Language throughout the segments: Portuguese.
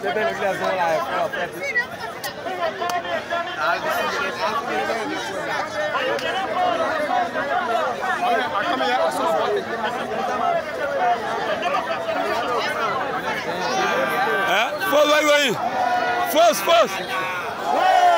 Bebendo glasão lá, é próprio. É, força aí, aí. Força, força.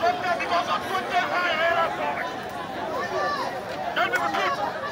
Schöpfer, die was auf Grund der Heil, Herr Dann wir betreten.